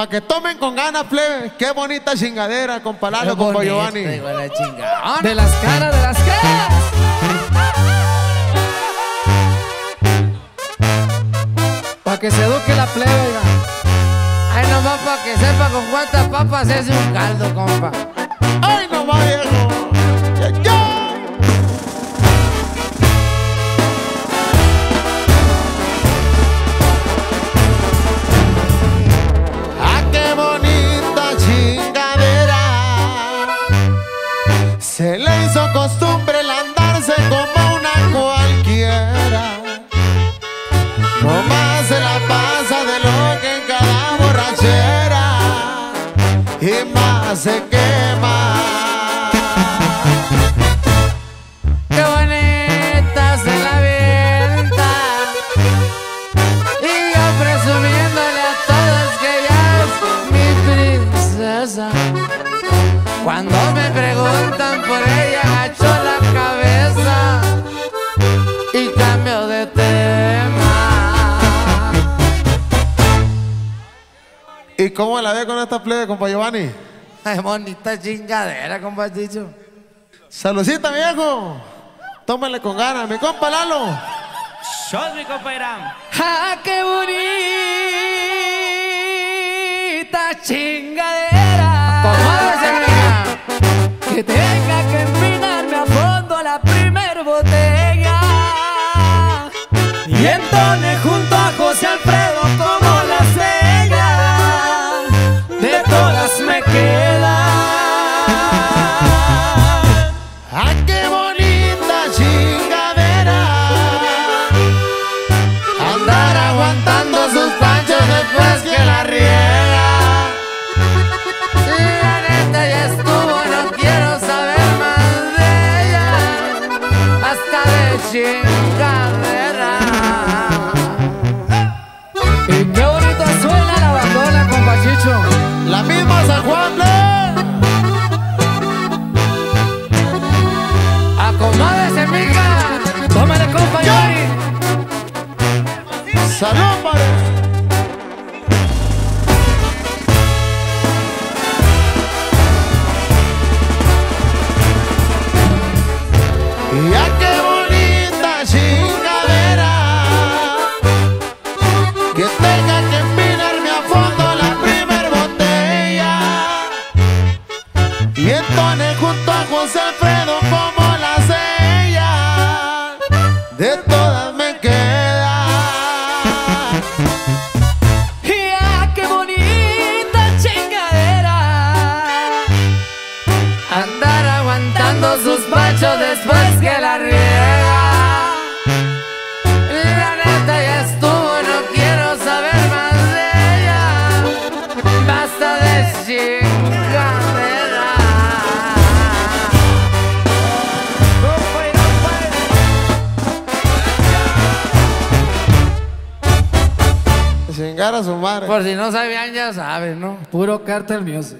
Para que tomen con ganas, plebe. Qué bonita chingadera, compa Lalo, compa Giovanni. De las caras, de las caras. Para que se eduque la plebe. Ay, nomás para que sepa con cuántas papas es un caldo, compa. Y más se quema. Qué bonita se la avienta. Y yo presumiéndole a todos que ya es mi princesa. Cuando me ¿Y cómo la ve con esta plebe, compa Giovanni? Ay, bonita chingadera, compa Chicho. Saludcita, viejo. Tómale con ganas, mi compa Lalo. Shot, mi compa Irán. ¡Ah, qué bonita chingadera! Comadre. Que tenga que empinarme a fondo la primer botella. Y entone junto De chingadera. Y qué bonito suena la bandona, compachicho. La misma San Juan, mija. Y junto a José Alfredo como la sella De todas me queda ¡Ya, qué bonita chingadera! Andar aguantando sus pachos después que la riega. La neta ya estuvo, no quiero saber más de ella. Basta de chingadera. Chingar a su madre. Por si no sabían, ya saben, ¿no? Puro cartel music.